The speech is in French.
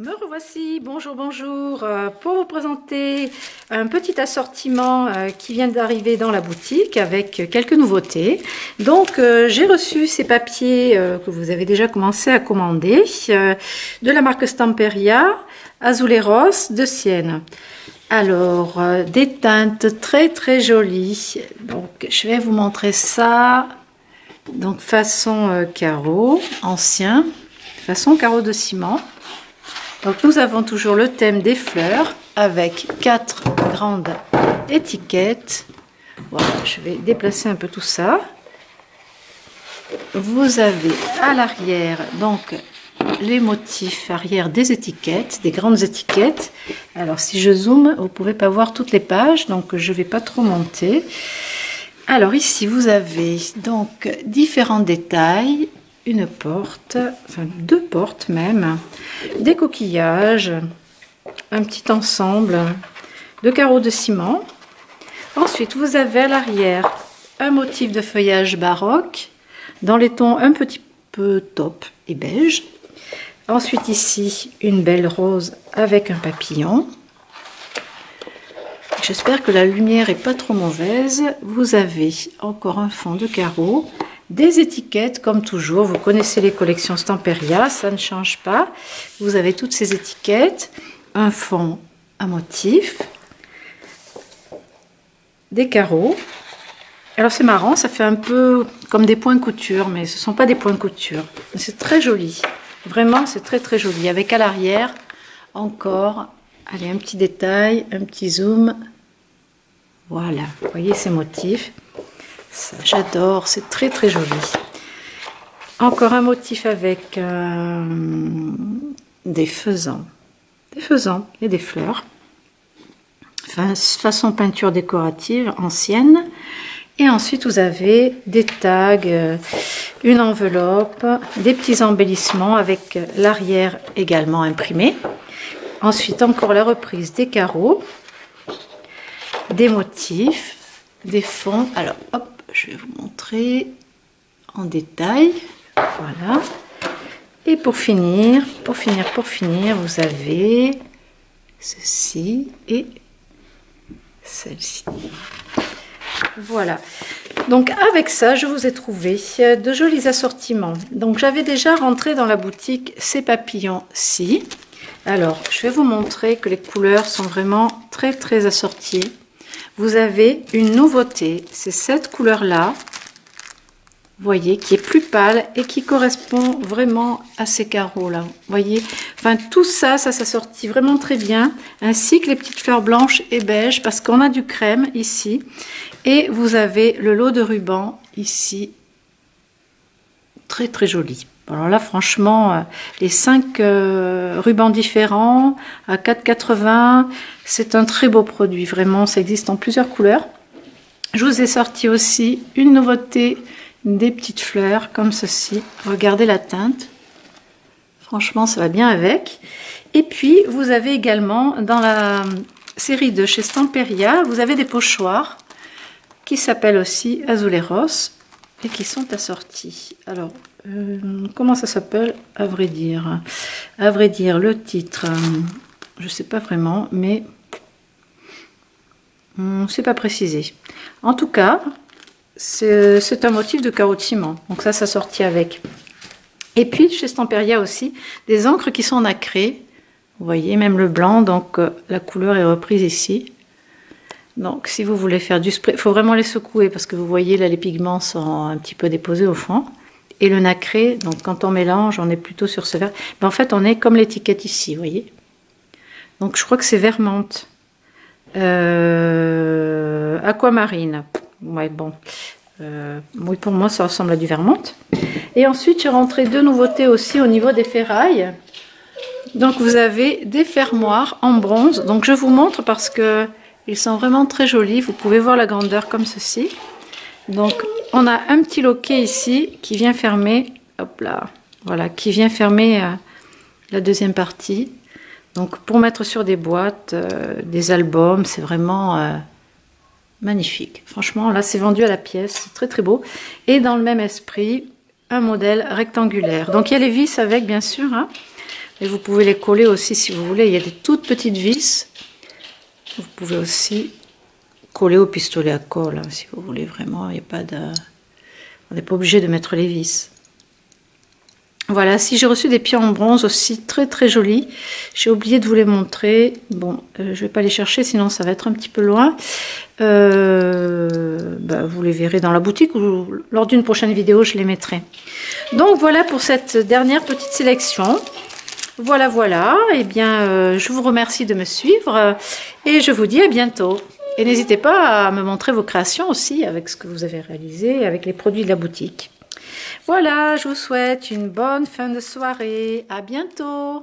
Me revoici, bonjour, bonjour, euh, pour vous présenter un petit assortiment euh, qui vient d'arriver dans la boutique avec quelques nouveautés. Donc, euh, j'ai reçu ces papiers que vous avez déjà commencé à commander de la marque Stamperia, Azuleros de Sienne. Alors, des teintes très très jolies. Donc, je vais vous montrer ça. Donc, façon carreau ancien, façon carreau de ciment. Donc nous avons toujours le thème des fleurs avec quatre grandes étiquettes. Voilà, je vais déplacer un peu tout ça. Vous avez à l'arrière donc les motifs arrière des étiquettes, des grandes étiquettes. Alors si je zoome, vous pouvez pas voir toutes les pages, donc je vais pas trop monter. Alors ici vous avez donc différents détails une porte, enfin deux portes même, des coquillages, un petit ensemble de carreaux de ciment. Ensuite, vous avez à l'arrière un motif de feuillage baroque dans les tons un petit peu top et beige. Ensuite ici, une belle rose avec un papillon. J'espère que la lumière est pas trop mauvaise. Vous avez encore un fond de carreaux des étiquettes, comme toujours, vous connaissez les collections Stamperia, ça ne change pas. Vous avez toutes ces étiquettes, un fond à motif, des carreaux. Alors c'est marrant, ça fait un peu comme des points couture, mais ce ne sont pas des points couture. C'est très joli, vraiment c'est très très joli. Avec à l'arrière encore, allez un petit détail, un petit zoom. Voilà, voyez ces motifs. J'adore, c'est très très joli. Encore un motif avec euh, des faisans. Des faisans et des fleurs. façon peinture décorative ancienne. Et ensuite, vous avez des tags, euh, une enveloppe, des petits embellissements avec l'arrière également imprimé. Ensuite, encore la reprise des carreaux, des motifs, des fonds. Alors, hop, je vais vous montrer en détail. Voilà. Et pour finir, pour finir, pour finir, vous avez ceci et celle-ci. Voilà. Donc avec ça, je vous ai trouvé de jolis assortiments. Donc j'avais déjà rentré dans la boutique ces papillons-ci. Alors, je vais vous montrer que les couleurs sont vraiment très très assorties vous avez une nouveauté. C'est cette couleur-là, voyez, qui est plus pâle et qui correspond vraiment à ces carreaux-là. voyez Enfin, tout ça, ça s'assortit vraiment très bien, ainsi que les petites fleurs blanches et beiges, parce qu'on a du crème ici. Et vous avez le lot de ruban ici, très joli. Alors là, franchement, euh, les cinq euh, rubans différents à 4,80, c'est un très beau produit. Vraiment, ça existe en plusieurs couleurs. Je vous ai sorti aussi une nouveauté des petites fleurs comme ceci. Regardez la teinte. Franchement, ça va bien avec. Et puis, vous avez également dans la série de chez Stamperia, vous avez des pochoirs qui s'appellent aussi Azuleros et qui sont assortis. Alors, euh, comment ça s'appelle À vrai dire, à vrai dire, le titre, euh, je ne sais pas vraiment, mais hmm, c'est pas précisé. En tout cas, c'est un motif de carreau de ciment. Donc ça, ça sortit avec. Et puis chez Stamperia aussi, des encres qui sont nacrées. Vous voyez, même le blanc, donc euh, la couleur est reprise ici. Donc si vous voulez faire du spray, il faut vraiment les secouer parce que vous voyez là les pigments sont un petit peu déposés au fond. Et le nacré, donc quand on mélange, on est plutôt sur ce vert. Mais en fait, on est comme l'étiquette ici, vous voyez. Donc je crois que c'est vert menthe. Euh, aquamarine. Ouais, bon. Euh, oui, pour moi, ça ressemble à du menthe. Et ensuite, j'ai rentré deux nouveautés aussi au niveau des ferrailles. Donc vous avez des fermoirs en bronze. Donc je vous montre parce que ils sont vraiment très jolis. Vous pouvez voir la grandeur comme ceci. Donc, on a un petit loquet ici qui vient fermer, hop là, voilà, qui vient fermer euh, la deuxième partie. Donc, pour mettre sur des boîtes, euh, des albums, c'est vraiment euh, magnifique. Franchement, là, c'est vendu à la pièce, c'est très très beau. Et dans le même esprit, un modèle rectangulaire. Donc, il y a les vis avec, bien sûr. Hein. Et vous pouvez les coller aussi si vous voulez. Il y a des toutes petites vis. Vous pouvez aussi coller au pistolet à colle hein, si vous voulez vraiment. Il a pas de... On n'est pas obligé de mettre les vis. Voilà, si j'ai reçu des pieds en bronze aussi très très jolis. J'ai oublié de vous les montrer. Bon, euh, je vais pas les chercher, sinon ça va être un petit peu loin. Euh, bah, vous les verrez dans la boutique ou lors d'une prochaine vidéo, je les mettrai. Donc voilà pour cette dernière petite sélection. Voilà, voilà. Eh bien, euh, je vous remercie de me suivre et je vous dis à bientôt. Et n'hésitez pas à me montrer vos créations aussi avec ce que vous avez réalisé, avec les produits de la boutique. Voilà, je vous souhaite une bonne fin de soirée. À bientôt.